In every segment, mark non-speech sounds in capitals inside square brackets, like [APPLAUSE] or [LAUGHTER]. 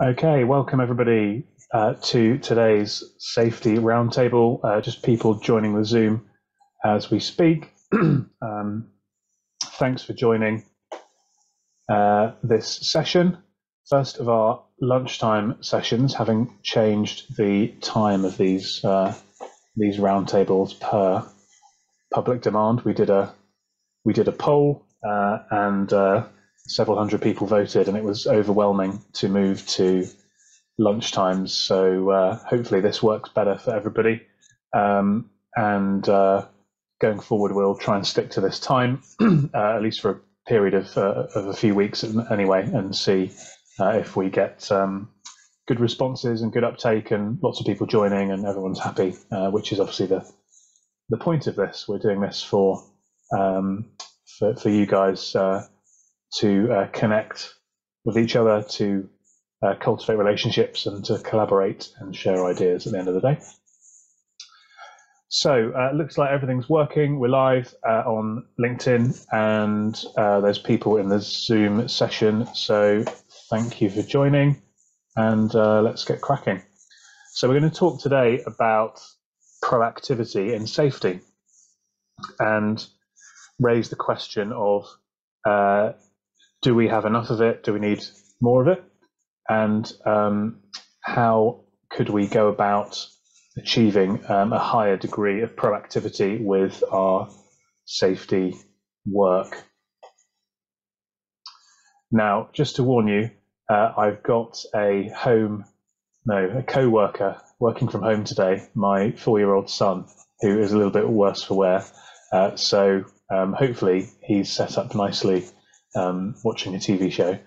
Okay, welcome everybody uh, to today's safety roundtable. Uh, just people joining the Zoom as we speak. [CLEARS THROAT] um, thanks for joining uh, this session. First of our lunchtime sessions, having changed the time of these uh, these roundtables per public demand, we did a we did a poll uh, and uh, several hundred people voted, and it was overwhelming to move to lunchtimes. So uh, hopefully this works better for everybody. Um, and uh, going forward, we'll try and stick to this time, [CLEARS THROAT] uh, at least for a period of, uh, of a few weeks anyway, and see uh, if we get um, good responses and good uptake and lots of people joining and everyone's happy, uh, which is obviously the the point of this. We're doing this for um, for, for you guys to uh, connect with each other, to uh, cultivate relationships, and to collaborate and share ideas at the end of the day. So uh, looks like everything's working. We're live uh, on LinkedIn, and uh, there's people in the Zoom session. So thank you for joining, and uh, let's get cracking. So we're going to talk today about proactivity in safety, and raise the question of uh, do we have enough of it? Do we need more of it? And um, how could we go about achieving um, a higher degree of proactivity with our safety work? Now, just to warn you, uh, I've got a home, no, a co-worker working from home today, my four-year-old son, who is a little bit worse for wear. Uh, so um, hopefully he's set up nicely um, watching a TV show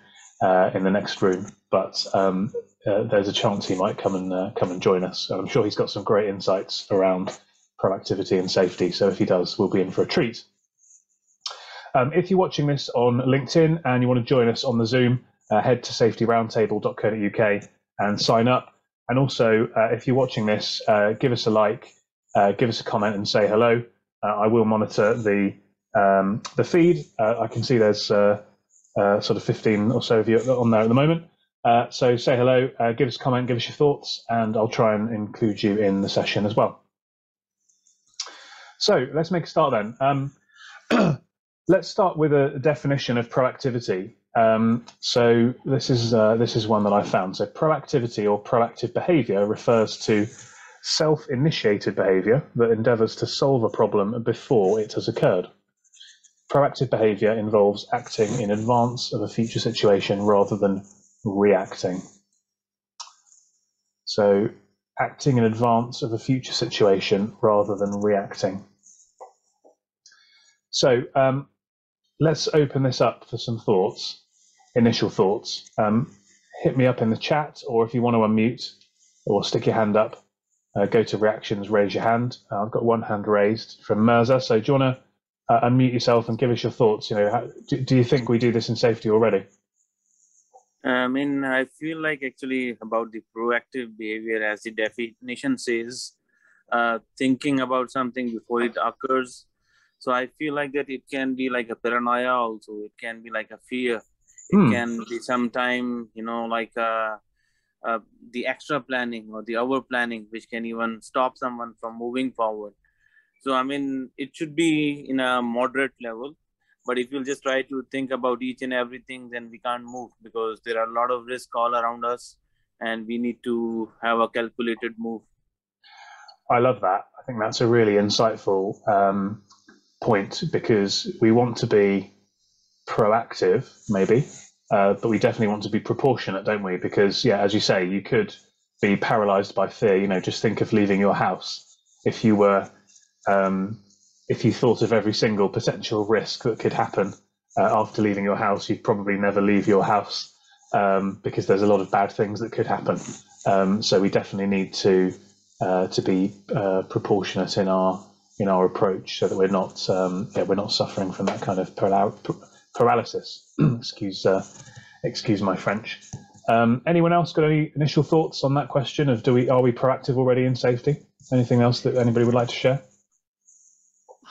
uh, in the next room, but um, uh, there's a chance he might come and uh, come and join us. And I'm sure he's got some great insights around proactivity and safety. So if he does, we'll be in for a treat. Um, if you're watching this on LinkedIn and you want to join us on the Zoom, uh, head to safetyroundtable.co.uk and sign up. And also, uh, if you're watching this, uh, give us a like, give us a comment, and say hello. I will monitor the um, the feed, uh, I can see there's uh, uh, sort of 15 or so of you on there at the moment. Uh, so say hello, uh, give us a comment, give us your thoughts, and I'll try and include you in the session as well. So let's make a start then. Um, [CLEARS THROAT] let's start with a definition of proactivity. Um, so this is uh, this is one that I found. So proactivity or proactive behaviour refers to self-initiated behaviour that endeavours to solve a problem before it has occurred. Proactive behavior involves acting in advance of a future situation rather than reacting. So, acting in advance of a future situation rather than reacting. So, um, let's open this up for some thoughts, initial thoughts. Um, hit me up in the chat, or if you want to unmute or stick your hand up, uh, go to reactions, raise your hand. Uh, I've got one hand raised from Mirza. So, do you want to uh, unmute yourself and give us your thoughts. You know, how, do, do you think we do this in safety already? I mean, I feel like actually about the proactive behavior, as the definition says, uh, thinking about something before it occurs. So I feel like that it can be like a paranoia also. It can be like a fear. It hmm. can be sometime, you know, like uh, uh, the extra planning or the over planning, which can even stop someone from moving forward. So I mean, it should be in a moderate level. But if you'll just try to think about each and everything, then we can't move because there are a lot of risk all around us, and we need to have a calculated move. I love that. I think that's a really insightful um, point because we want to be proactive, maybe, uh, but we definitely want to be proportionate, don't we? Because, yeah, as you say, you could be paralyzed by fear. You know, just think of leaving your house. If you were um, if you thought of every single potential risk that could happen uh, after leaving your house, you'd probably never leave your house um, because there's a lot of bad things that could happen. Um, so we definitely need to uh, to be uh, proportionate in our in our approach, so that we're not um, yeah, we're not suffering from that kind of paralysis. [CLEARS THROAT] excuse uh, excuse my French. Um, anyone else got any initial thoughts on that question of do we are we proactive already in safety? Anything else that anybody would like to share?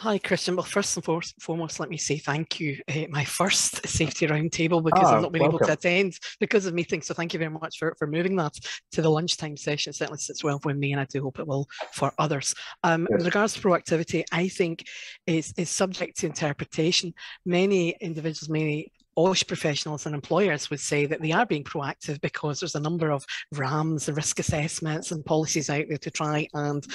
Hi, Christian. Well, first and foremost, let me say thank you. Uh, my first [LAUGHS] safety roundtable because I've ah, not been welcome. able to attend because of meetings. So thank you very much for, for moving that to the lunchtime session. It certainly sits well with me, and I do hope it will for others. Um, yes. With regards to proactivity, I think is is subject to interpretation. Many individuals, many OSH professionals and employers would say that they are being proactive because there's a number of RAMs and risk assessments and policies out there to try and,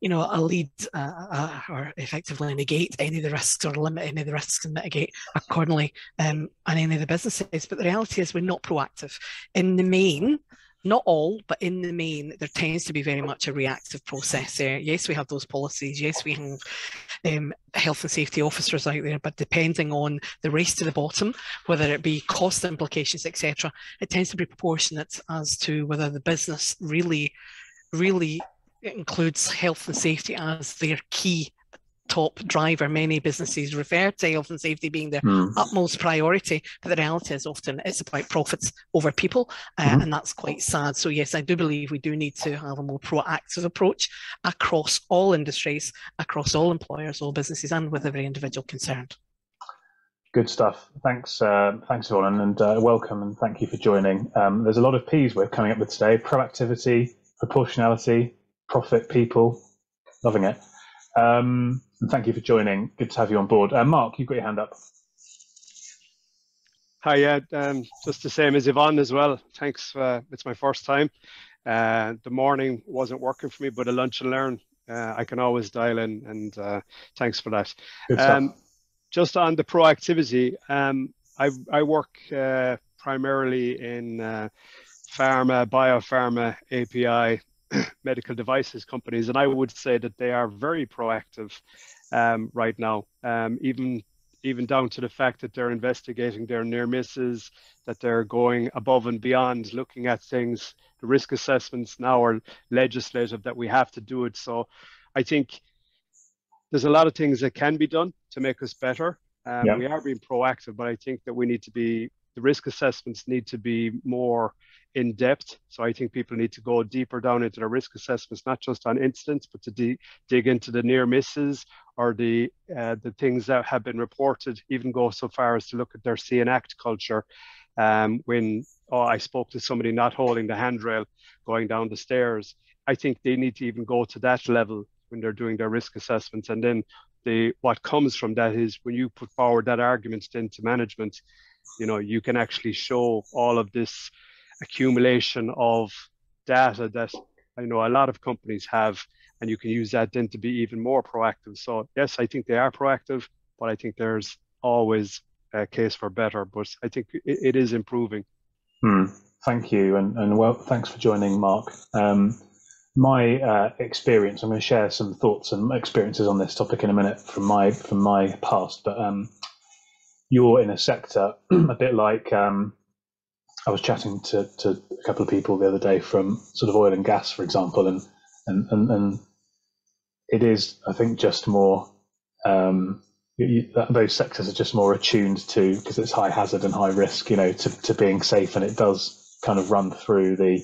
you know, a lead uh, uh, or effectively negate any of the risks or limit any of the risks and mitigate accordingly um, on any of the businesses. But the reality is we're not proactive. In the main, not all, but in the main, there tends to be very much a reactive process there. Yes, we have those policies. Yes, we have um, health and safety officers out there, but depending on the race to the bottom, whether it be cost implications, etc., it tends to be proportionate as to whether the business really, really includes health and safety as their key top driver. Many businesses refer to health and safety being their mm. utmost priority, but the reality is often it's about profits over people, uh, mm-hmm. and that's quite sad. So yes, I do believe we do need to have a more proactive approach across all industries, across all employers, all businesses, and with every individual concerned. Good stuff. Thanks, uh, thanks everyone, and uh, welcome, and thank you for joining. Um, there's a lot of P's we're coming up with today: proactivity, proportionality, profit, people. Loving it. Um, thank you for joining. Good to have you on board. Uh, Mark, you've got your hand up. Hi, yeah, um, just the same as Yvonne as well. Thanks. Uh, it's my first time. Uh, the morning wasn't working for me, but a lunch and learn, uh, I can always dial in, and uh, thanks for that. Um, just on the proactivity, um, I, I work uh, primarily in pharma, biopharma, API, [CLEARS THROAT] medical devices companies, and I would say that they are very proactive um, right now, um, even even down to the fact that they're investigating their near misses, that they're going above and beyond, looking at things. The risk assessments now are legislative that we have to do it. So, I think there's a lot of things that can be done to make us better. Um, yeah. We are being proactive, but I think that we need to be the risk assessments need to be more in depth. So I think people need to go deeper down into the risk assessments, not just on incidents, but to de- dig into the near misses or the uh, the things that have been reported. Even go so far as to look at their see and act culture. Um, when oh, I spoke to somebody not holding the handrail going down the stairs, I think they need to even go to that level when they're doing their risk assessments. And then the what comes from that is when you put forward that argument into management, you know you can actually show all of this accumulation of data that I know a lot of companies have, and you can use that then to be even more proactive. So yes, I think they are proactive, but I think there's always a case for better. But I think it, it is improving. Hmm. Thank you, and and well, thanks for joining, Mark. Um, my uh, experience, I'm going to share some thoughts and experiences on this topic in a minute from my from my past, but um, you're in a sector [CLEARS THROAT] a bit like um, I was chatting to, to a couple of people the other day from sort of oil and gas, for example, and and and, and it is, I think, just more. Um, you, those sectors are just more attuned to because it's high hazard and high risk, you know, to, to being safe, and it does kind of run through the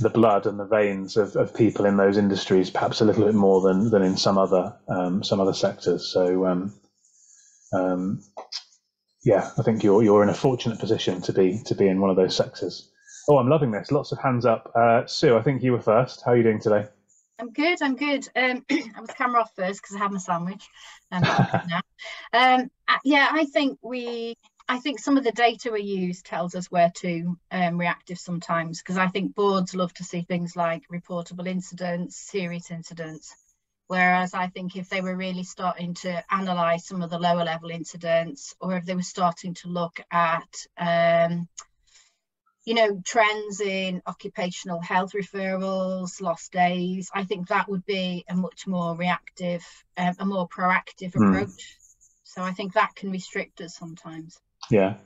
the blood and the veins of, of people in those industries, perhaps a little bit more than than in some other um, some other sectors. So um, um, yeah, I think you're you're in a fortunate position to be to be in one of those sectors. Oh, I'm loving this. Lots of hands up. Uh, Sue, I think you were first. How are you doing today? I'm good. I'm good. Um, [CLEARS THROAT] I was camera off first because I had my sandwich. Um, [LAUGHS] um, yeah, I think we. I think some of the data we use tells us where to um, reactive sometimes because I think boards love to see things like reportable incidents, serious incidents, Whereas I think if they were really starting to analyse some of the lower level incidents, or if they were starting to look at, um, you know, trends in occupational health referrals, lost days, I think that would be a much more reactive, um, a more proactive mm. approach. So I think that can restrict us sometimes. Yeah.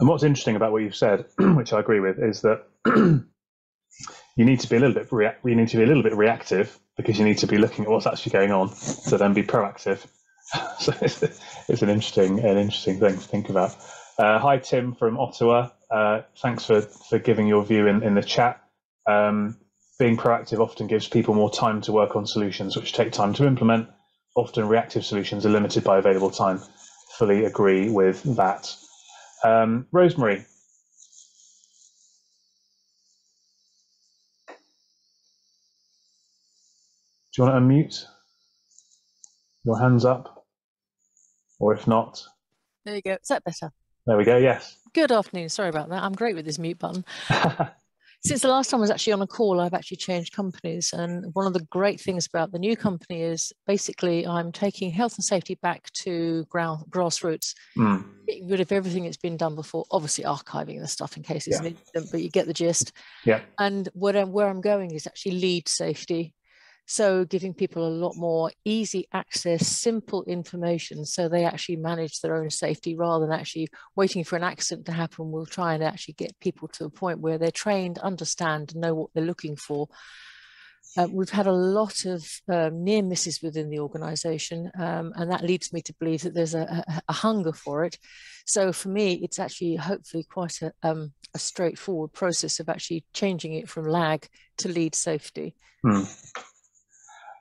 And what's interesting about what you've said, [CLEARS THROAT] which I agree with, is that [CLEARS THROAT] you need to be a little bit rea- you need to be a little bit reactive because you need to be looking at what's actually going on to then be proactive. [LAUGHS] so it's, it's, an interesting an interesting thing to think about. Uh, hi Tim from Ottawa. Uh, thanks for for giving your view in in the chat. Um, being proactive often gives people more time to work on solutions which take time to implement. often reactive solutions are limited by available time. Fully agree with that. Um, Rosemary. Do you want to unmute? Your hands up? Or if not? There you go. Is that better? There we go, yes. Good afternoon. Sorry about that. I'm great with this mute button. [LAUGHS] Since the last time I was actually on a call, I've actually changed companies. And one of the great things about the new company is basically I'm taking health and safety back to ground grassroots, mm. getting rid of everything that's been done before, obviously archiving the stuff in case it's yeah. needed, but you get the gist. Yeah. And where I'm, where I'm going is actually lead safety. So giving people a lot more easy access, simple information so they actually manage their own safety rather than actually waiting for an accident to happen. We'll try and actually get people to a point where they're trained, understand, know what they're looking for. Uh, we've had a lot of um, near misses within the organisation, um, and that leads me to believe that there's a, a, a, hunger for it. So for me, it's actually hopefully quite a, um, a straightforward process of actually changing it from lag to lead safety. Hmm.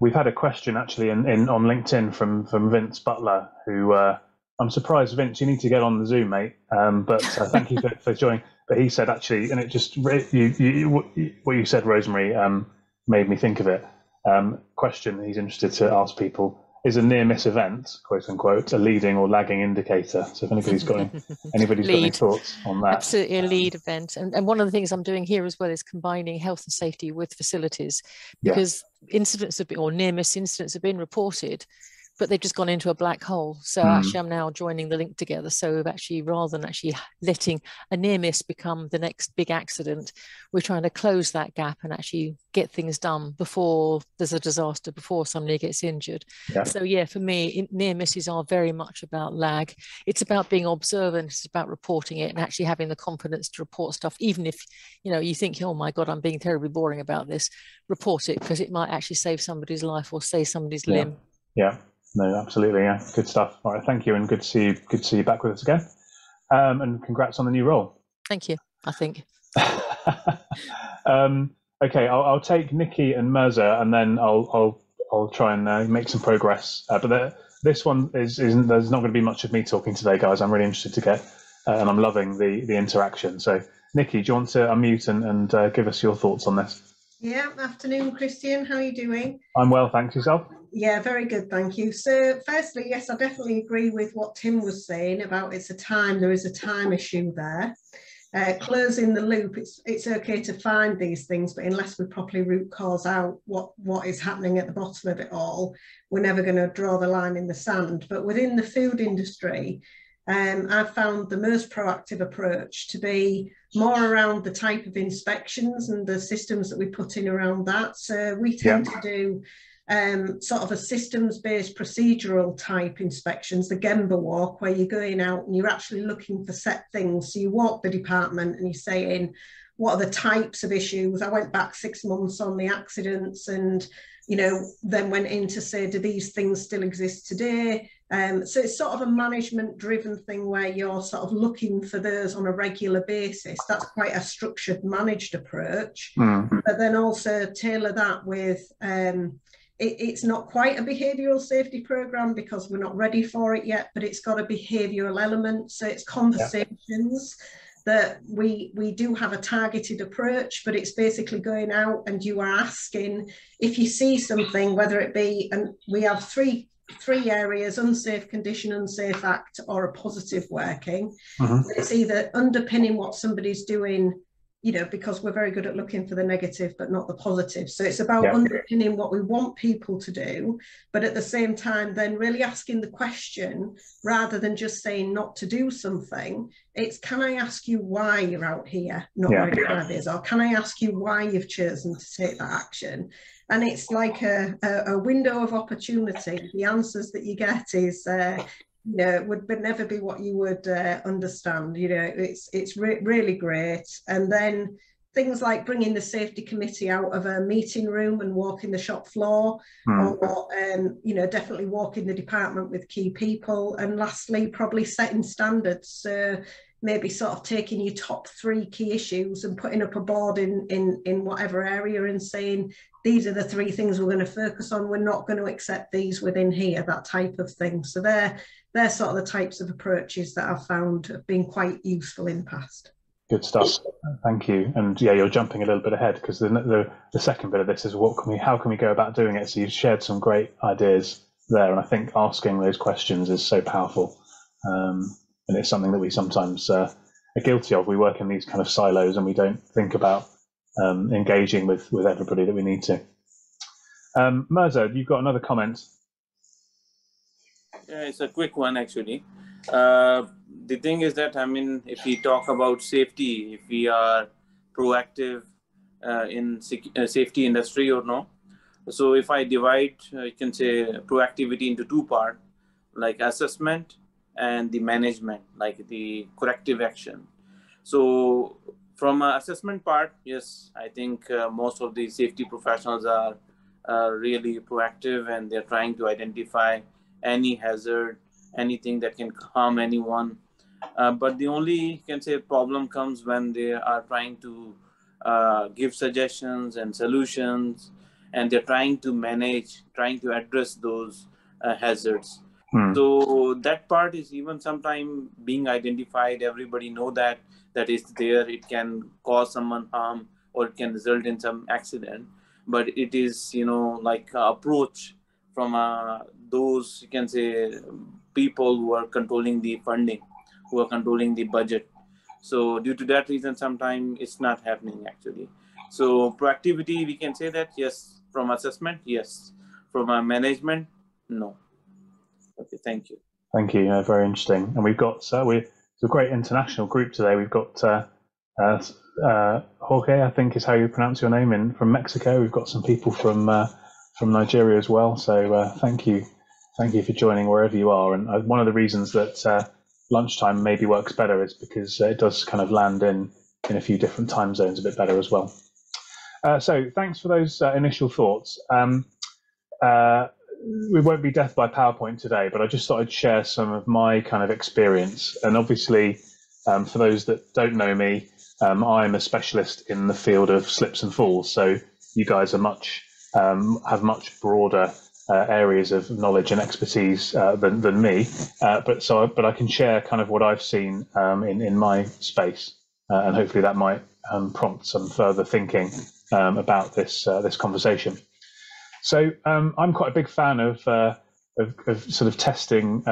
We've had a question actually in, in on LinkedIn from from Vince Butler, who uh, I'm surprised, Vince, you need to get on the Zoom, mate. Um, but uh, thank you for, for joining. But he said actually, and it just you, you what you said, Rosemary, um, made me think of it. Um, question he's interested to ask people is a near miss event, quote unquote, a leading or lagging indicator. So if anybody's got any, [LAUGHS] anybody's got any thoughts on that, absolutely a lead event. And and one of the things I'm doing here as well is combining health and safety with facilities because yeah. incidents have been or near miss incidents have been reported, but they've just gone into a black hole. So mm. actually, I'm now joining the link together. So we've actually, rather than actually letting a near miss become the next big accident, we're trying to close that gap and actually get things done before there's a disaster, before somebody gets injured. Yeah. So yeah, for me, near misses are very much about lag. It's about being observant. It's about reporting it and actually having the confidence to report stuff, even if you know you think, oh my god, I'm being terribly boring about this. Report it because it might actually save somebody's life or save somebody's yeah. limb. Yeah. No, absolutely. Yeah, good stuff. All right, thank you, and good to see you. Good to see you back with us again. Um, and congrats on the new role. Thank you. I think. [LAUGHS] um, okay, I'll, I'll, take Nikki and Mirza, and then I'll I'll I'll try and uh, make some progress. Uh, but the, this one is isn't. There's not going to be much of me talking today, guys. I'm really interested to get, uh, and I'm loving the the interaction. So, Nikki, do you want to unmute and, and uh, give us your thoughts on this? Yeah. Afternoon, Christian. How are you doing? I'm well, thanks. Yourself? Yeah, very good, thank you. So, firstly, yes, I definitely agree with what Tim was saying about it's a time, there is a time issue there. Uh, closing the loop, it's it's okay to find these things, but unless we properly root cause out what, what is happening at the bottom of it all, we're never going to draw the line in the sand. But within the food industry, um, I've found the most proactive approach to be more around the type of inspections and the systems that we put in around that. So we tend yeah. to do um, sort of a systems-based procedural type inspections, the Gemba walk, where you're going out and you're actually looking for set things. So you walk the department and you're saying, what are the types of issues? I went back six months on the accidents and, you know, then went in to say, do these things still exist today? Um, so it's sort of a management driven thing where you're sort of looking for those on a regular basis. That's quite a structured, managed approach. Mm. But then also tailor that with um, it, it's not quite a behavioural safety program because we're not ready for it yet, but it's got a behavioural element. So it's conversations. Yeah that we we do have a targeted approach but it's basically going out and you are asking if you see something whether it be and we have three three areas unsafe condition unsafe act or a positive working mm-hmm. it's either underpinning what somebody's doing you know, because we're very good at looking for the negative but not the positive. So it's about yeah. underpinning what we want people to do, but at the same time, then really asking the question rather than just saying not to do something. It's can I ask you why you're out here, not yeah. where your is, or can I ask you why you've chosen to take that action? And it's like a, a, a window of opportunity. The answers that you get is uh, you know, would but never be what you would uh, understand. You know, it's it's re- really great. And then things like bringing the safety committee out of a meeting room and walking the shop floor, mm. or um, you know, definitely walking the department with key people. And lastly, probably setting standards. So maybe sort of taking your top three key issues and putting up a board in in in whatever area and saying these are the three things we're going to focus on we're not going to accept these within here that type of thing so they're they're sort of the types of approaches that i've found have been quite useful in the past good stuff thank you and yeah you're jumping a little bit ahead because the, the, the second bit of this is what can we how can we go about doing it so you've shared some great ideas there and i think asking those questions is so powerful um, and it's something that we sometimes uh, are guilty of. We work in these kind of silos, and we don't think about um, engaging with with everybody that we need to. Um, Mirza, you've got another comment. Yeah, it's a quick one actually. Uh, the thing is that I mean, if we talk about safety, if we are proactive uh, in uh, safety industry or no, so if I divide, uh, you can say proactivity into two part, like assessment and the management, like the corrective action. So from assessment part, yes, I think uh, most of the safety professionals are really proactive and they're trying to identify any hazard, anything that can harm anyone. Uh, but the only can say problem comes when they are trying to uh, give suggestions and solutions, and they're trying to manage, trying to address those uh, hazards. Hmm. So that part is even sometime being identified. Everybody know that that is there. It can cause someone harm or it can result in some accident. But it is you know like approach from uh, those you can say people who are controlling the funding, who are controlling the budget. So due to that reason, sometimes it's not happening actually. So proactivity, we can say that yes. From assessment, yes. From a management, no. Okay, thank you. Thank you. very interesting. And we've got uh, we're a great international group today. We've got uh, uh, uh, Jorge, I think is how you pronounce your name, in from Mexico. We've got some people from uh, from Nigeria as well. So uh, thank you, thank you for joining wherever you are. And uh, one of the reasons that uh, lunchtime maybe works better is because it does kind of land in in a few different time zones a bit better as well. Uh, so thanks for those uh, initial thoughts. Um, uh, we won't be death by PowerPoint today, but I just thought I'd share some of my kind of experience. And obviously, um, for those that don't know me, um, I'm a specialist in the field of slips and falls. So you guys are much um, have much broader uh, areas of knowledge and expertise uh, than, than me. Uh, but so, but I can share kind of what I've seen um, in in my space, uh, and hopefully that might um, prompt some further thinking um, about this uh, this conversation. So um, I'm quite a big fan of, of, of sort of testing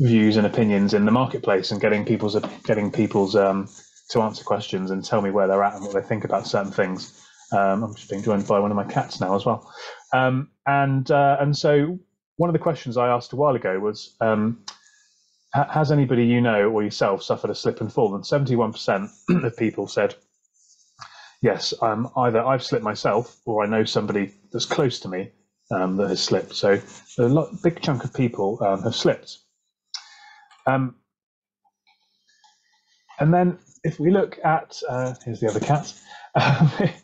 views and opinions in the marketplace and getting people's getting people's um, to answer questions and tell me where they're at and what they think about certain things. Um, I'm just being joined by one of my cats now as well. Um, and uh, and so one of the questions I asked a while ago was, um, has anybody you know or yourself suffered a slip and fall? And 71% of people said yes, um, either I've slipped myself or I know somebody that's close to me um, that has slipped. So a lot, big chunk of people um, have slipped. Um, and then if we look at, uh, here's the other cat. [LAUGHS]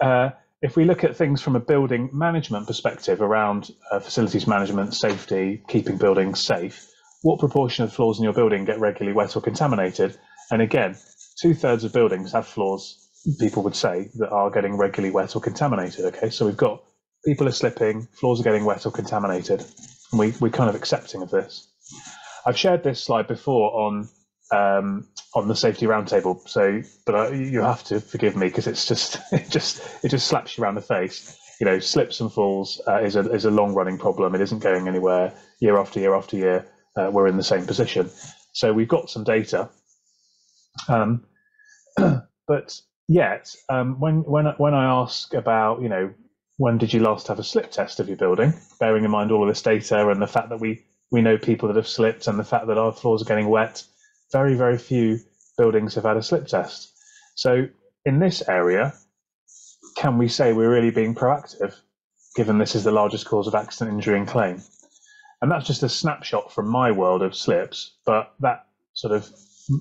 uh, if we look at things from a building management perspective around uh, facilities management, safety, keeping buildings safe, what proportion of floors in your building get regularly wet or contaminated? And again, two thirds of buildings have floors people would say that are getting regularly wet or contaminated. Okay, so we've got people are slipping, floors are getting wet or contaminated, and we, we're kind of accepting of this. I've shared this slide before on um, on the safety roundtable, so but I, you have to forgive me because it's just [LAUGHS] it just it just slaps you around the face. You know, slips and falls uh, is a is a long running problem. It isn't going anywhere. Year after year after year, uh, we're in the same position. So we've got some data, um, [CLEARS THROAT] but yet, um, when when when I ask about you know when did you last have a slip test of your building, bearing in mind all of this data and the fact that we we know people that have slipped and the fact that our floors are getting wet, very very few buildings have had a slip test. So in this area, can we say we're really being proactive, given this is the largest cause of accident, injury, and claim? And that's just a snapshot from my world of slips, but that sort of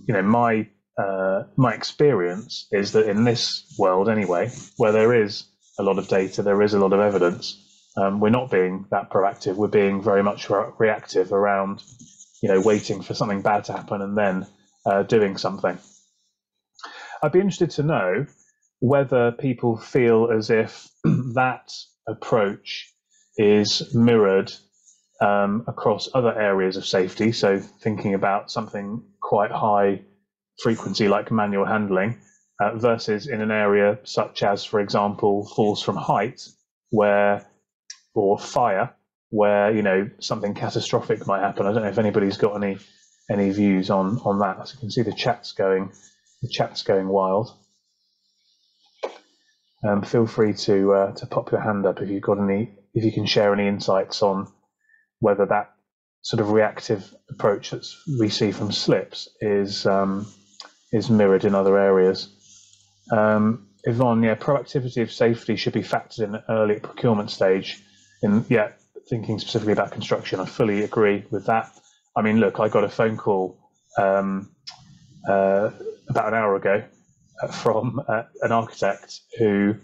you know my uh, my experience is that in this world, anyway, where there is a lot of data, there is a lot of evidence. Um, we're not being that proactive. We're being very much re- reactive around, you know, waiting for something bad to happen and then uh, doing something. I'd be interested to know whether people feel as if [CLEARS THROAT] that approach is mirrored um, across other areas of safety. So, thinking about something quite high frequency like manual handling uh, versus in an area such as, for example, falls from height, where or fire, where you know something catastrophic might happen. I don't know if anybody's got any any views on on that. As you can see, the chat's going the chat's going wild. Um, feel free to uh, to pop your hand up if you've got any if you can share any insights on whether that sort of reactive approach that we see from slips is um, is mirrored in other areas. Um, Yvonne, yeah, proactivity of safety should be factored in early procurement stage. In yeah, thinking specifically about construction, I fully agree with that. I mean, look, I got a phone call um, uh, about an hour ago uh, from uh, an architect who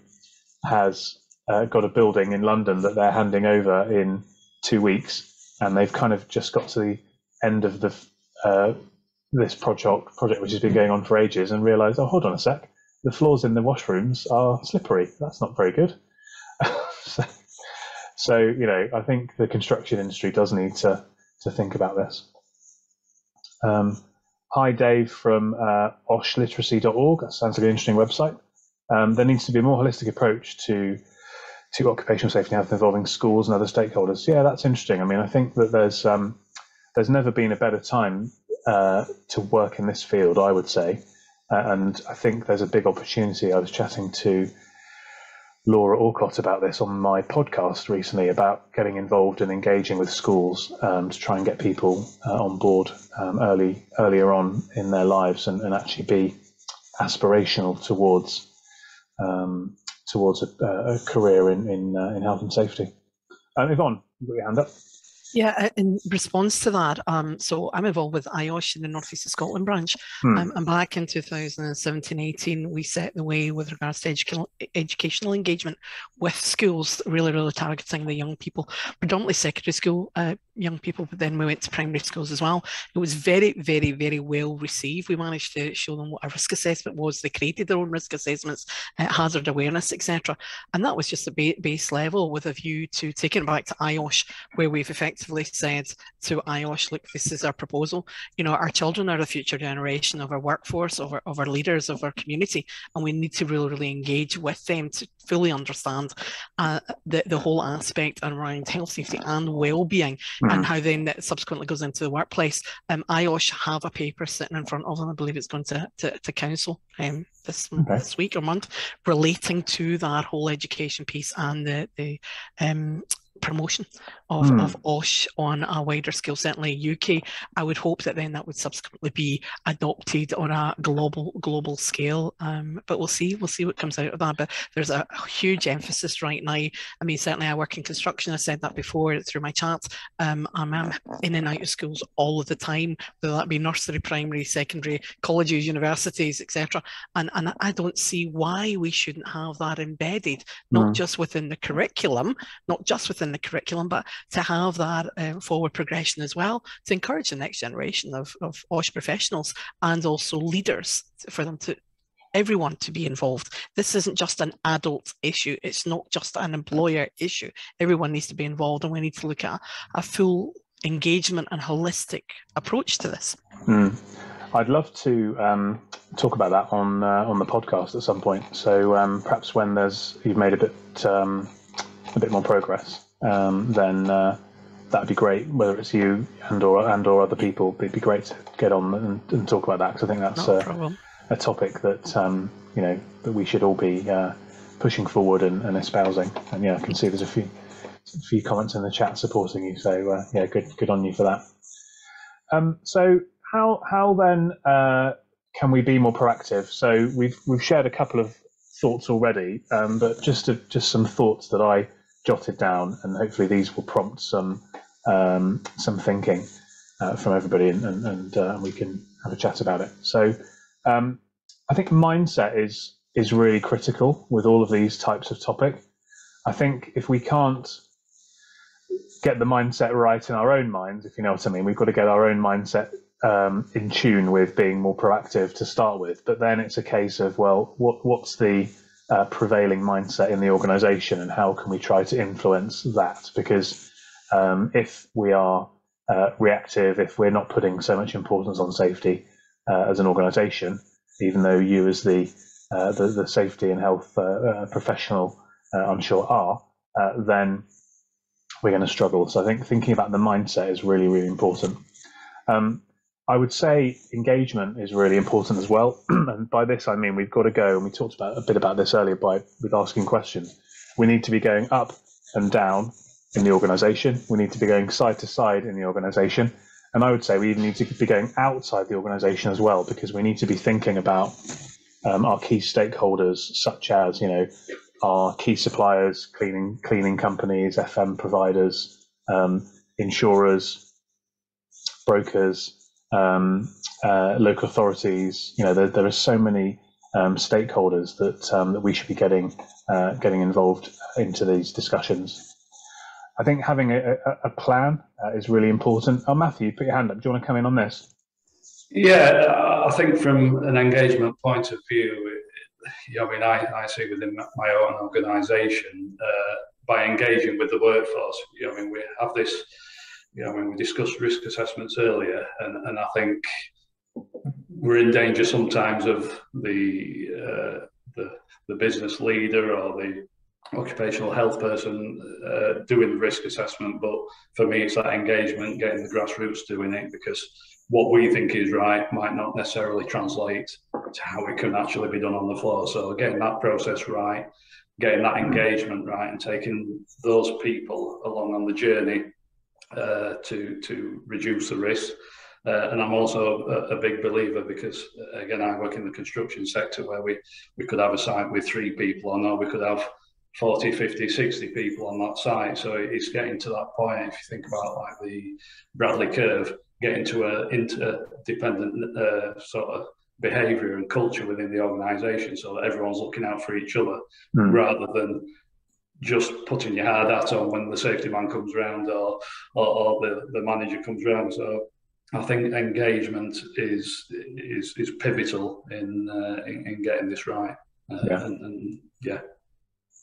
has uh, got a building in London that they're handing over in two weeks, and they've kind of just got to the end of the uh, this project project which has been going on for ages, and realised, oh, hold on a sec, the floors in the washrooms are slippery. That's not very good. [LAUGHS] so, so, you know, I think the construction industry does need to to think about this. Um, hi, Dave from uh, oshliteracy.org. That sounds like an interesting website. Um, there needs to be a more holistic approach to to occupational safety and health involving schools and other stakeholders. Yeah, that's interesting. I mean, I think that there's um, there's never been a better time uh, to work in this field. I would say, uh, and I think there's a big opportunity. I was chatting to Laura Orcott about this on my podcast recently about getting involved and engaging with schools um, to try and get people uh, on board um, early earlier on in their lives and, and actually be aspirational towards um, towards a, a, career in in, uh, in health and safety. Um, Yvonne, you got your hand up. Yeah, in response to that, um, so I'm involved with IOSH in the North East of Scotland branch. Hmm. Um, and back in 2017 18, we set the way with regards to educational, educational engagement with schools, really, really targeting the young people, predominantly secondary school uh, young people, but then we went to primary schools as well. It was very, very, very well received. We managed to show them what a risk assessment was. They created their own risk assessments, uh, hazard awareness, etc. And that was just the ba base level with a view to taking it back to IOSH, where we've effectively said to IOSH, look, this is our proposal. You know, our children are the future generation of our workforce, of our, of our leaders, of our community, and we need to really, really engage with them to fully understand uh, the, the whole aspect around health, safety, and well-being mm-hmm. and how then that subsequently goes into the workplace. Um, IOSH have a paper sitting in front of them. I believe it's going to, to, to council um, this, okay. this week or month relating to that whole education piece and the, the um, promotion of, mm. of OSH on a wider scale, certainly UK. I would hope that then that would subsequently be adopted on a global global scale. Um, but we'll see. We'll see what comes out of that. But there's a huge emphasis right now. I mean, certainly I work in construction. I said that before through my chats. Um, I'm, I'm in and out of schools all of the time, whether that be nursery, primary, secondary, colleges, universities, etc. And and I don't see why we shouldn't have that embedded, not mm. just within the curriculum, not just within the curriculum, but to have that um, forward progression as well to encourage the next generation of, of OSH professionals and also leaders for them to everyone to be involved. This isn't just an adult issue. It's not just an employer issue. Everyone needs to be involved and we need to look at a full engagement and holistic approach to this. Mm. I'd love to um, talk about that on uh, on the podcast at some point. So um, perhaps when there's you've made a bit um, a bit more progress, um, then uh, that'd be great. Whether it's you and or and or other people, it'd be great to get on and, and talk about that because I think that's a, a, topic that um, you know that we should all be uh, pushing forward and, and, espousing. And yeah, I can see there's a few a few comments in the chat supporting you. So uh, yeah, good good on you for that. Um, so how how then uh, can we be more proactive? So we've we've shared a couple of thoughts already, um, but just to, just some thoughts that I jotted down, and hopefully these will prompt some um, some thinking uh, from everybody, and, and, and uh, we can have a chat about it. So, um, I think mindset is is really critical with all of these types of topic. I think if we can't get the mindset right in our own minds, if you know what I mean, we've got to get our own mindset um, in tune with being more proactive to start with. But then it's a case of well, what what's the uh, prevailing mindset in the organisation, and how can we try to influence that? Because um, if we are uh, reactive, if we're not putting so much importance on safety uh, as an organisation, even though you as the uh, the, the, safety and health uh, uh, professional, I'm sure are, then we're going to struggle. So I think thinking about the mindset is really, really important. Um, I would say engagement is really important as well. [CLEARS THROAT] and by this, I mean we've got to go, and we talked about a bit about this earlier by with asking questions. We need to be going up and down in the organization. We need to be going side to side in the organization. And I would say we even need to be going outside the organization as well, because we need to be thinking about um, our key stakeholders, such as, you know, our key suppliers, cleaning cleaning companies, FM providers, um, insurers, brokers, um, uh, local authorities. You know, there, there are so many um, stakeholders that um, that we should be getting uh, getting involved into these discussions. I think having a, a, plan uh, is really important. Oh, Matthew, put your hand up. Do you want to come in on this? Yeah, I think from an engagement point of view, I mean, I, I see within my own organisation, uh, by engaging with the workforce, you know, I mean, we have this, you know, when we discussed risk assessments earlier, and, and I think we're in danger sometimes of the, uh, the the business leader or the occupational health person uh, doing the risk assessment. But for me, it's that engagement, getting the grassroots doing it, because what we think is right might not necessarily translate to how it can actually be done on the floor. So getting that process right, getting that engagement right, and taking those people along on the journey uh, to to reduce the risk. Uh, and I'm also a, a, big believer because, uh, again, I work in the construction sector where we, we could have a site with three people, or no, we could have 40, 50, 60 people on that site. So it's getting to that point. If you think about like the Bradley curve, getting to a interdependent uh, sort of behavior and culture within the organization so that everyone's looking out for each other mm. rather than just putting your hard hat on when the safety man comes around or, or, or the, the manager comes around. So I think engagement is is, is pivotal in, uh, in, in getting this right. Uh, yeah. And, and, yeah.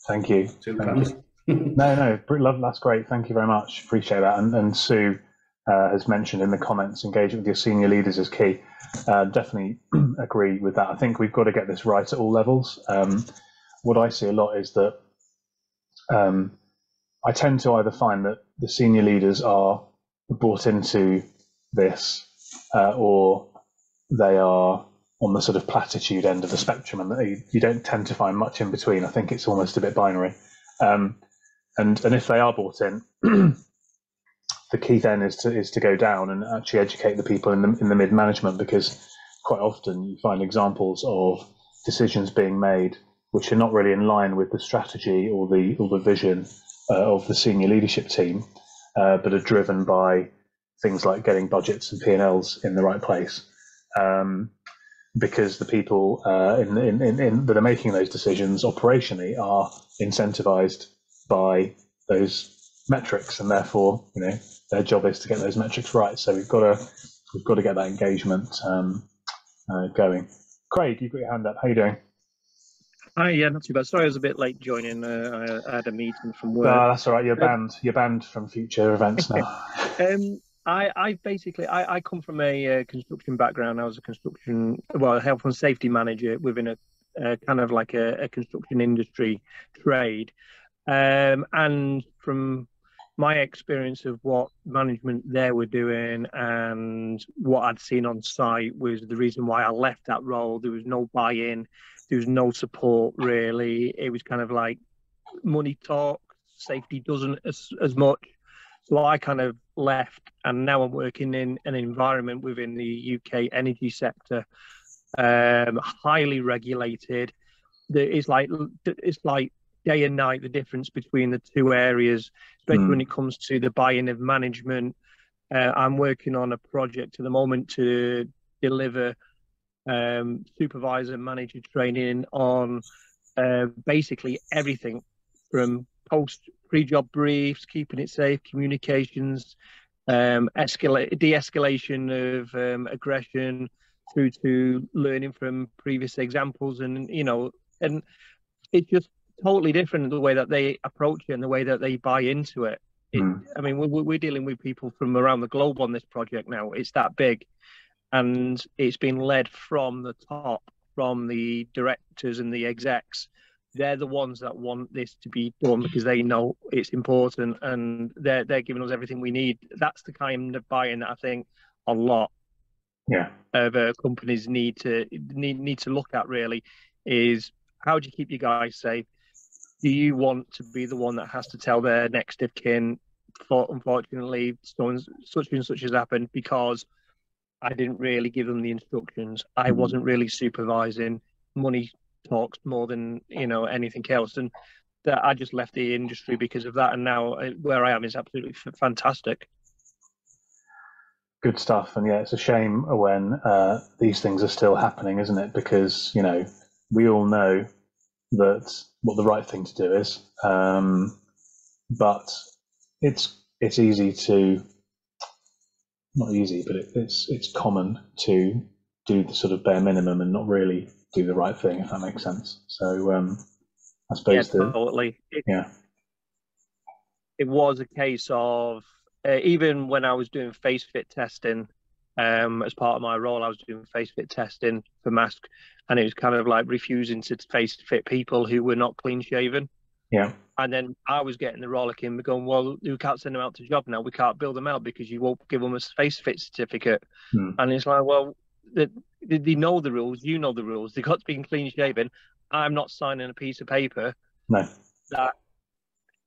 Thank you. Thank you. [LAUGHS] no, no, love. That's great. Thank you very much. Appreciate that. And, and Sue uh, has mentioned in the comments, engagement with your senior leaders is key. Uh, definitely [CLEARS THROAT] agree with that. I think we've got to get this right at all levels. Um, what I see a lot is that um, I tend to either find that the senior leaders are brought into this, uh, or they are on the sort of platitude end of the spectrum, and they, you don't tend to find much in between. I think it's almost a bit binary. Um, and and if they are brought in, [CLEARS THROAT] the key then is to is to go down and actually educate the people in the in the mid management because quite often you find examples of decisions being made which are not really in line with the strategy or the or the vision uh, of the senior leadership team, uh, but are driven by things like getting budgets and P&Ls in the right place. Um, because the people uh, in, in, in, in, that are making those decisions operationally are incentivized by those metrics, and therefore, you know, their job is to get those metrics right. So we've got to we've got to get that engagement um, uh, going. Craig, you've got your hand up. How are you doing? Hi, yeah, not too bad. Sorry, I was a bit late joining. Uh, I had a meeting from work. No, that's all right. You're um, banned. You're banned from future events now. [LAUGHS] [LAUGHS] um, I, I basically I, I come from a uh, construction background. I was a construction well a health and safety manager within a uh, kind of like a, a, construction industry trade, um, and from my experience of what management there were doing and what I'd seen on site was the reason why I left that role. There was no buy-in, there was no support really. It was kind of like money talk, safety doesn't as, as much. So I kind of left, and now I'm working in an environment within the UK energy sector, um, highly regulated. There is like it's like day and night the difference between the two areas, especially mm. when it comes to the buy-in of management. Uh, I'm working on a project at the moment to deliver um, supervisor manager training on uh, basically everything from post pre-job briefs, keeping it safe, communications, um, escalate, de-escalation of um, aggression through to learning from previous examples and you know and it's just totally different the way that they approach it and the way that they buy into it, it mm. i mean we're, we're dealing with people from around the globe on this project now. It's that big and it's been led from the top from the directors and the execs they're the ones that want this to be done because they know it's important and they're they're giving us everything we need. That's the kind of buy-in that I think a lot yeah of uh, companies need to need need to look at really is how do you keep your guys safe? Do you want to be the one that has to tell their next of kin, for, unfortunately, such and such has happened because I didn't really give them the instructions. I mm-hmm. wasn't really supervising. Money talks more than you know anything else, and that I just left the industry because of that, and now uh, where I am is absolutely f- fantastic. Good stuff, and yeah, it's a shame when uh, these things are still happening, isn't it? Because you know we all know that what the right thing to do is, um, but it's it's easy to not easy, but it, it's it's common to do the sort of bare minimum and not really do the right thing, if that makes sense. So um, I suppose yeah, the, totally. It, yeah, it was a case of uh, even when I was doing face fit testing. Um, as part of my role, I was doing face fit testing for mask, and it was kind of like refusing to face fit people who were not clean shaven. Yeah. And then I was getting the rollicking, going, well, we can't send them out to job now. We can't build them out because you won't give them a face fit certificate. Hmm. And it's like, well, they, they know the rules. You know the rules. They've got to be clean shaven. I'm not signing a piece of paper no. that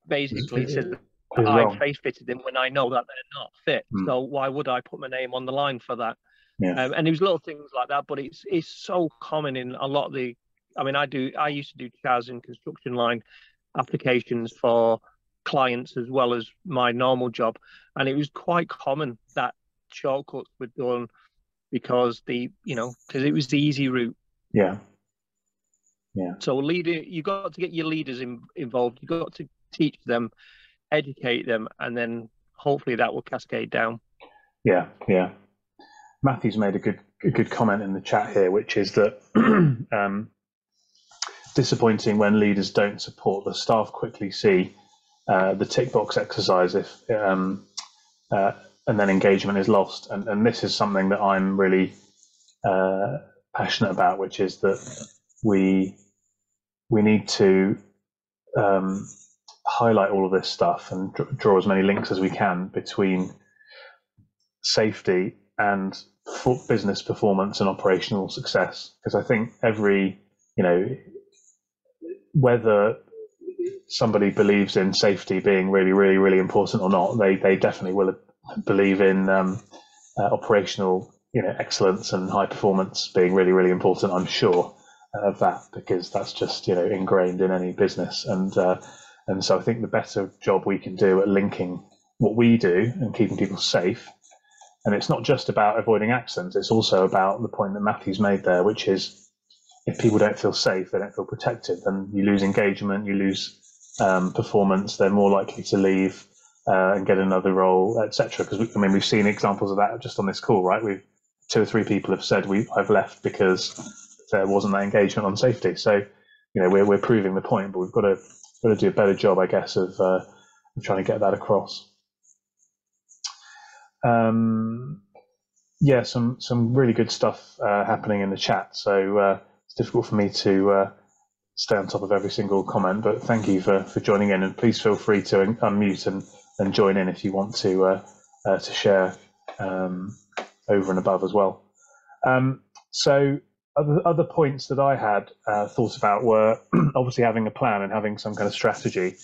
basically says I face fitted them when I know that they're not fit. Hmm. So why would I put my name on the line for that? Yeah. Um, and there's little things like that, but it's it's so common in a lot of the. I mean, I do. I used to do CHAS and construction line applications for clients as well as my normal job, and it was quite common that shortcuts were done because the you know because it was the easy route. Yeah. Yeah. So leader, you got to get your leaders in, involved. You got to teach them, educate them, and then hopefully that will cascade down. Yeah, yeah. Matthew's made a good a good comment in the chat here, which is that [CLEARS THROAT] um, disappointing when leaders don't support the staff quickly see uh, the tick box exercise if um, uh, and then engagement is lost. And, and this is something that I'm really uh, passionate about which is that we we need to um, highlight all of this stuff and draw as many links as we can between safety and business performance and operational success. Because I think every you know whether somebody believes in safety being really really really important or not they they definitely will believe in um, uh, operational you know excellence and high performance being really really important I'm sure of that because that's just you know ingrained in any business. And uh, and so I think the better job we can do at linking what we do and keeping people safe and it's not just about avoiding accidents, it's also about the point that Matthew's made there, which is if people don't feel safe, they don't feel protected, then you lose engagement, you lose um, performance, they're more likely to leave uh, and get another role, etc. Because I mean, we've seen examples of that just on this call, right? We've two or three people have said we I've left because there wasn't that engagement on safety. So you know we're we're proving the point, but we've got to got to do a better job, I guess, of uh, of trying to get that across. Um, yeah, some some really good stuff uh, happening in the chat. So uh, difficult for me to uh, stay on top of every single comment, but thank you for, for joining in, and please feel free to un- unmute and, and join in if you want to uh, uh, to share um, over and above as well. Um, so other, other points that I had uh, thought about were [CLEARS THROAT] obviously having a plan and having some kind of strategy.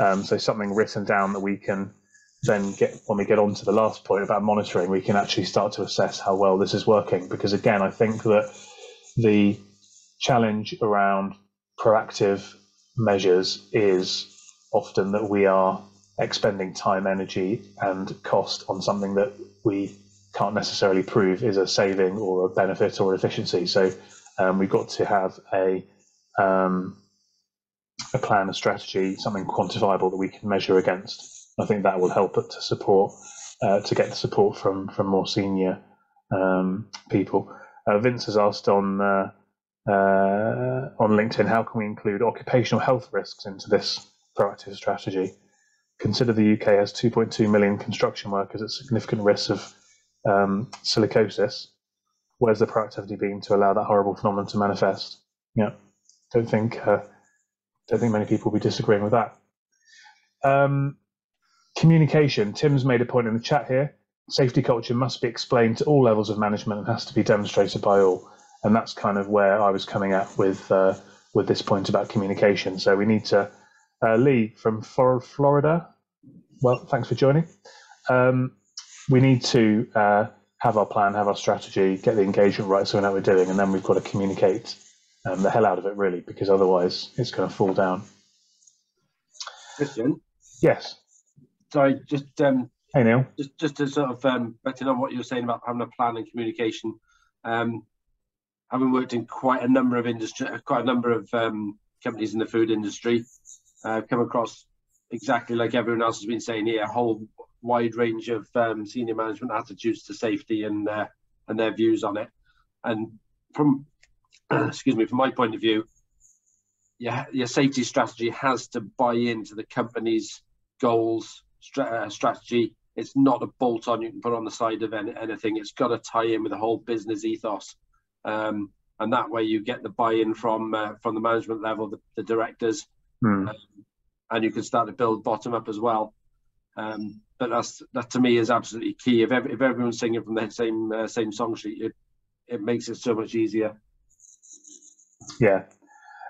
Um, so something written down that we can then get when we get on to the last point about monitoring, we can actually start to assess how well this is working. Because again, I think that the challenge around proactive measures is often that we are expending time, energy, and cost on something that we can't necessarily prove is a saving or a benefit or efficiency. So um, we've got to have a um, a plan, a strategy, something quantifiable that we can measure against. I think that will help to support uh, to get the support from from more senior um, people. Uh, Vince has asked on uh, uh, on LinkedIn, how can we include occupational health risks into this proactive strategy? Consider the UK has 2.2 million construction workers at significant risk of um, silicosis. Where's the proactivity been to allow that horrible phenomenon to manifest? Yeah, don't think uh, don't think many people will be disagreeing with that. Um, communication. Tim's made a point in the chat here. Safety culture must be explained to all levels of management and has to be demonstrated by all. And that's kind of where I was coming at with uh, with this point about communication. So we need to. Uh, Lee from Florida. Well, thanks for joining. Um, we need to uh, have our plan, have our strategy, get the engagement right, so we know what we're doing, and then we've got to communicate um, the hell out of it, really, because otherwise it's going to fall down. Christian. Yes. Sorry, just um, hey Neil. Just just to sort of um, better on what you were saying about having a plan and communication. Um, having worked in quite a number of industry, quite a number of um, companies in the food industry, I've uh, come across exactly like everyone else has been saying here, a whole wide range of um, senior management attitudes to safety and uh, and their views on it. And from [CLEARS THROAT] excuse me, from my point of view, your, your safety strategy has to buy into the company's goals, uh, strategy. It's not a bolt on you can put on the side of any, anything. It's got to tie in with the whole business ethos. Um, and that way you get the buy-in from uh, from the management level, the, the directors, hmm. um, and you can start to build bottom up as well. Um, but that's that to me is absolutely key. If, every, if everyone's singing from the same uh, same song sheet, it it makes it so much easier. Yeah,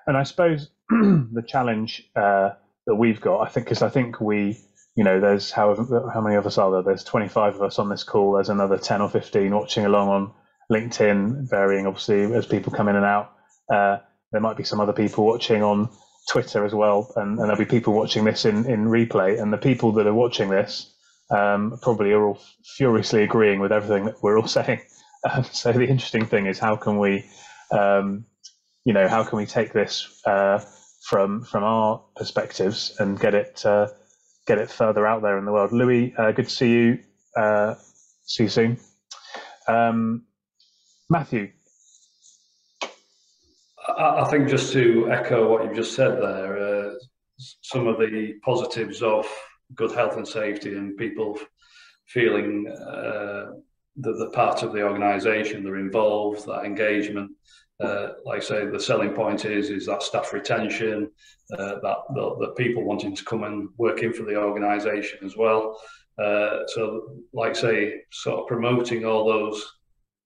and I suppose [CLEARS THROAT] the challenge uh, that we've got, I think, because I think we, you know, there's however how many of us are there? There's 25 of us on this call. There's another 10 or 15 watching along on LinkedIn, varying obviously as people come in and out. Uh, there might be some other people watching on Twitter as well, and, and, there'll be people watching this in, in replay. And the people that are watching this um, probably are all furiously agreeing with everything that we're all [LAUGHS] saying. Um, so the interesting thing is how can we um, you know, how can we take this uh, from from our perspectives and get it uh, get it further out there in the world? Louis, uh, good to see you. Uh, see you soon. Matthew. I, think just to echo what you've just said there, uh, some of the positives of good health and safety and people feeling uh, that they're part of the organisation, they're involved, that engagement uh, like I say, the selling point is is that staff retention, uh, that the, the, people wanting to come and work in for the organisation as well. Uh, so, like I say, sort of promoting all those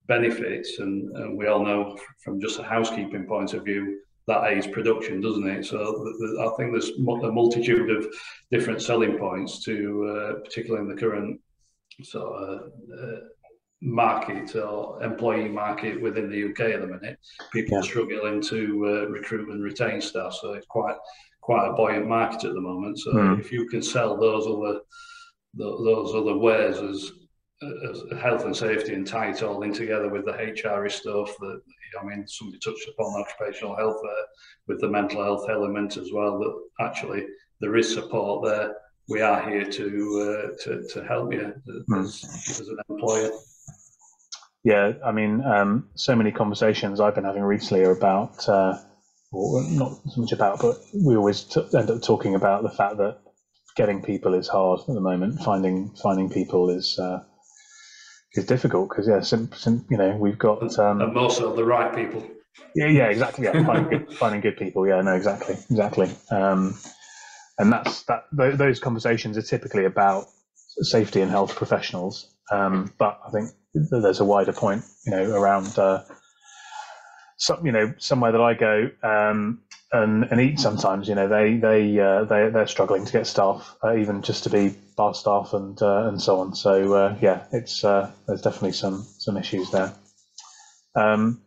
benefits, and, and, we all know from just a housekeeping point of view that aids production, doesn't it? So, I think there's a multitude of different selling points to, uh, particularly in the current sort of uh, market or employee market within the UK at the minute. People yeah. are struggling to uh, recruit and retain staff, so it's quite quite a buoyant market at the moment. So mm. if you can sell those other those other wares as health and safety and tie it all in together with the HR stuff that I mean somebody touched upon occupational health there with the mental health element as well that actually there is support there. We are here to uh, to, to help you as, as an employer. Yeah, I mean, um, so many conversations I've been having recently are about, uh, or not so much about, but we always t- end up talking about the fact that getting people is hard at the moment. Finding finding people is uh, is difficult because yeah, sim- sim- you know we've got um, and most of the right people. Yeah, yeah, exactly. Yeah, finding good, [LAUGHS] finding good people. Yeah, no, exactly, exactly. Um, and that's that. Th- those conversations are typically about safety and health professionals. Um, but I think there's a wider point, you know, around uh, some, you know, somewhere that I go um, and, and eat sometimes. You know, they they uh, they they're struggling to get staff, uh, even just to be bar staff and uh, and so on. So uh, yeah, it's uh, there's definitely some some issues there. Um,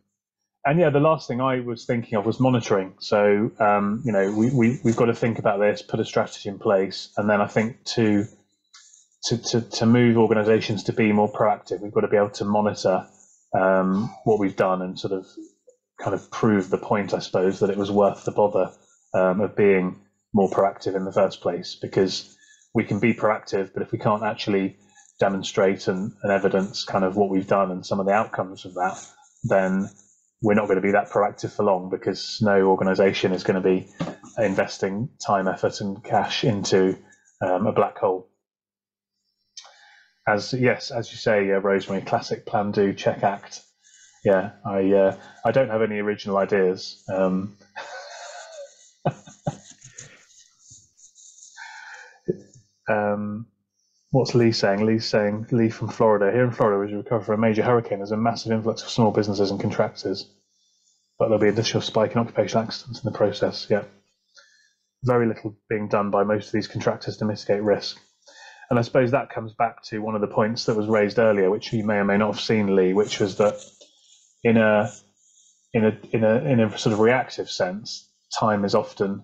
and yeah, the last thing I was thinking of was monitoring. So um, you know, we, we we've got to think about this, put a strategy in place, and then I think to to, to, to move organizations to be more proactive, we've got to be able to monitor um, what we've done and sort of kind of prove the point, I suppose, that it was worth the bother um, of being more proactive in the first place. Because we can be proactive, but if we can't actually demonstrate and, and evidence kind of what we've done and some of the outcomes of that, then we're not going to be that proactive for long because no organization is going to be investing time, effort, and cash into um, a black hole. As yes, as you say, uh, Rosemary, classic plan, do, check, act. Yeah, I uh, I don't have any original ideas. Um, [LAUGHS] um, what's Lee saying? Lee's saying, Lee from Florida. Here in Florida, as we recover from a major hurricane, there's a massive influx of small businesses and contractors, but there'll be additional spike in occupational accidents in the process. Yeah. Very little being done by most of these contractors to mitigate risk. And I suppose that comes back to one of the points that was raised earlier, which you may or may not have seen, Lee, which was that in a in a in a in a sort of reactive sense, time is often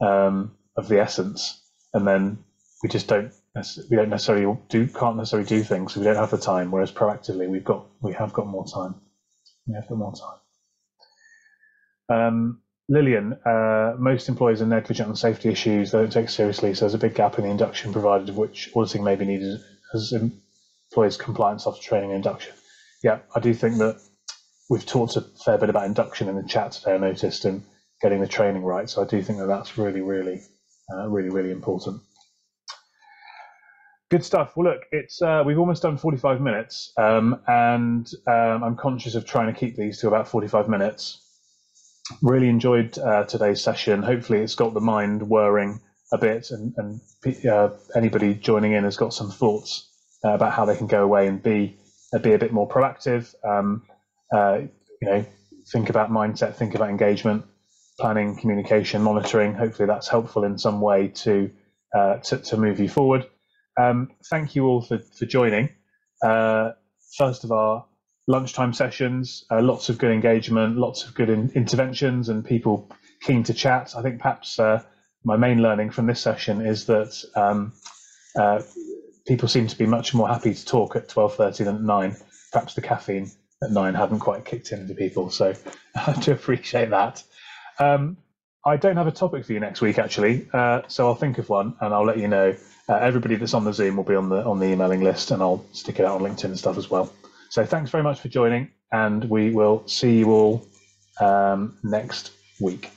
um, of the essence, and then we just don't we don't necessarily do can't necessarily do things. So we don't have the time. Whereas proactively, we've got we have got more time. We have got more time. Um, Lillian, uh, most employers are negligent on safety issues. They don't take it seriously. So there's a big gap in the induction provided, of which auditing may be needed as employers' compliance after training and induction. Yeah, I do think that we've talked a fair bit about induction in the chat today. I noticed and getting the training right. So I do think that that's really, really, uh, really, really important. Good stuff. Well, look, it's uh, we've almost done 45 minutes, um, and um, I'm conscious of trying to keep these to about 45 minutes. Really enjoyed uh, today's session. Hopefully, it's got the mind whirring a bit, and, and uh, anybody joining in has got some thoughts uh, about how they can go away and be be a bit more proactive. Um, uh, you know, think about mindset, think about engagement, planning, communication, monitoring. Hopefully, that's helpful in some way to to, to move you forward. Um, thank you all for, for joining. Uh, first of our lunchtime sessions, uh, lots of good engagement, lots of good in, interventions, and people keen to chat. I think perhaps uh, my main learning from this session is that um, uh, people seem to be much more happy to talk at 12.30 than at 9. Perhaps the caffeine at 9 haven't quite kicked in into people, so [LAUGHS] I do appreciate that. Um, I don't have a topic for you next week, actually, uh, so I'll think of one and I'll let you know uh, everybody that's on the Zoom will be on the on the emailing list, and I'll stick it out on LinkedIn and stuff as well. So thanks very much for joining, and we will see you all um, next week.